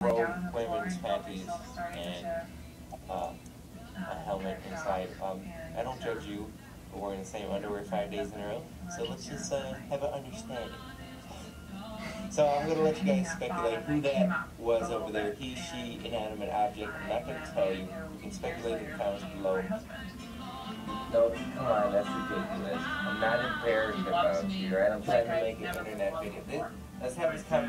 robe, women's panties, and uh, a helmet inside. Um, I don't judge you for wearing the same underwear five days in a row, so let's just uh, have an understanding. So I'm gonna let you guys speculate who that was over there. He, she, inanimate object. I'm not gonna tell you. You can speculate in the comments below. No, come on, that's ridiculous. I'm not embarrassed about you, right? I'm trying to make an internet video. Let's have this conversation.